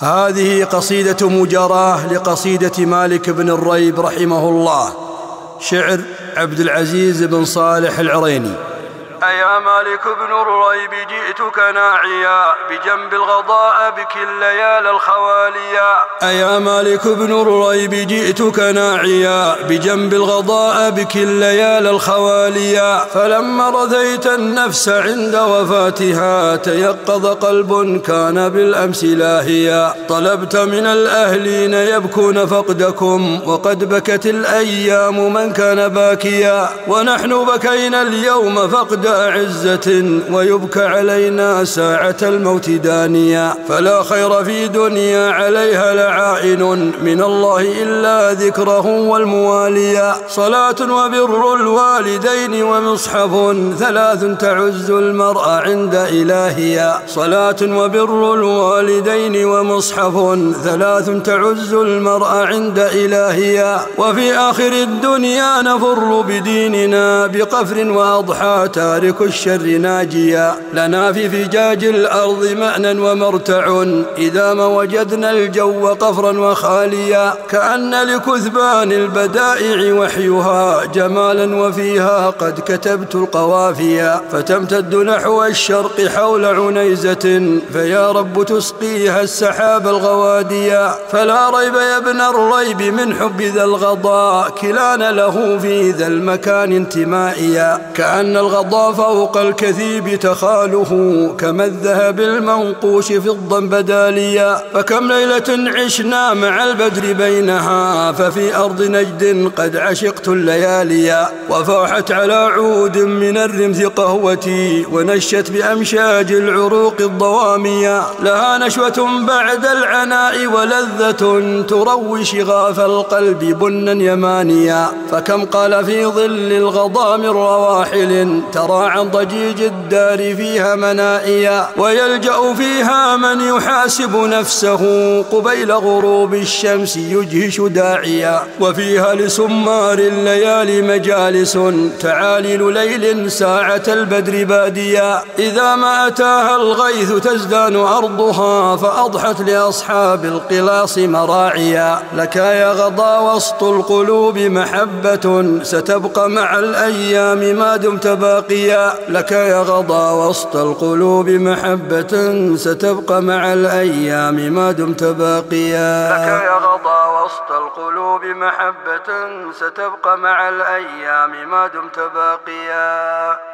هذه قصيدة مجاراة لقصيدة مالك بن الريب رحمه الله شعر عبد العزيز بن صالح العريني. أيا مالك بن الريب جئتك ناعيا بجنب الغضاء بك الليال الخواليا. أيا مالك بن الريب جئتك ناعيا بجنب الغضاء بك الليال الخواليا. فلما رثيت النفس عند وفاتها تيقظ قلب كان بالأمس لاهيا. طلبت من الأهلين يبكون فقدكم وقد بكت الأيام من كان باكيا. ونحن بكينا اليوم فقد عزة ويبكى علينا ساعة الموت دانيا. فلا خير في دنيا عليها لعائن من الله إلا ذكره والمواليا. صلاة وبر الوالدين ومصحف ثلاث تعز المرء عند إلهيا. صلاة وبر الوالدين ومصحف ثلاث تعز المرء عند إلهيا. وفي آخر الدنيا نفر بديننا بقفر وأضحى تارك الشر ناجيا. لنا في فجاج الأرض مأنى ومرتع إذا ما وجدنا الجو قفرا وخاليا. كأن لكثبان البدائع وحيها جمالا وفيها قد كتبت القوافيا. فتمتد نحو الشرق حول عنيزة فيا رب تسقيها السحاب الغواديا. فلا ريب يا ابن الريب من حب ذا الغضاء كلانا له في ذا المكان انتمائيا. كأن الغضاء فوق الكثيب تخاله كما الذهب المنقوش فضا بداليا. فكم ليلة عشنا مع البدر بينها ففي أرض نجد قد عشقت اللياليا. وفاحت على عود من الرمث قهوتي ونشت بأمشاج العروق الضوامية لها نشوة بعد العناء ولذة تروي شغاف القلب بنا يمانيا. فكم قال في ظل الغضا من رواحل عن ضجيج الدار فيها منائيا ويلجأ فيها من يحاسب نفسه قبيل غروب الشمس يجهش داعيا. وفيها لسمار الليالي مجالس تعاليل ليل ساعة البدر باديا. إذا ما أتاها الغيث تزدان أرضها فأضحت لأصحاب القلاص مراعيا. لك يا غضا وسط القلوب محبة ستبقى مع الأيام ما دمت باقيا. لك يا غضا وسط القلوب محبة ستبقى مع الأيام ما دمت باقيا. لك يا غضا وسط القلوب محبة ستبقى مع الأيام ما دمت باقيا.